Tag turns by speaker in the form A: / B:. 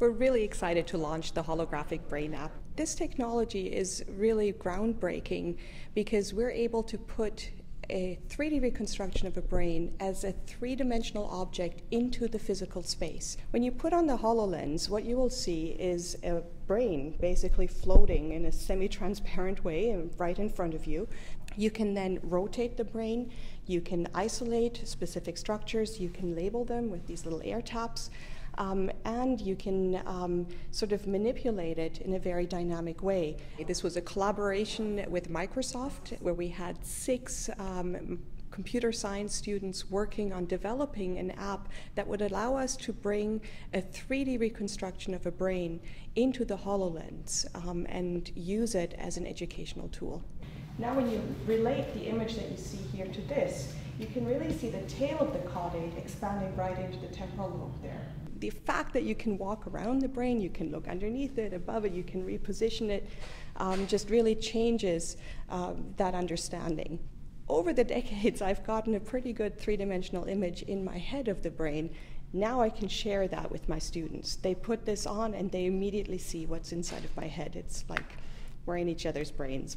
A: We're really excited to launch the holographic brain app. This technology is really groundbreaking because we're able to put a 3D reconstruction of a brain as a three dimensional object into the physical space. When you put on the HoloLens, what you will see is a brain basically floating in a semi transparent way um, right in front of you. You can then rotate the brain, you can isolate specific structures, you can label them with these little air taps. Um, and you can um, sort of manipulate it in a very dynamic way. This was a collaboration with Microsoft where we had six um, computer science students working on developing an app that would allow us to bring a 3D reconstruction of a brain into the HoloLens um, and use it as an educational tool. Now, when you relate the image that you see here to this, you can really see the tail of the caudate expanding right into the temporal lobe there the fact that you can walk around the brain, you can look underneath it, above it, you can reposition it, um, just really changes um, that understanding. Over the decades, I've gotten a pretty good three dimensional image in my head of the brain. Now I can share that with my students. They put this on and they immediately see what's inside of my head. It's like we're in each other's brains.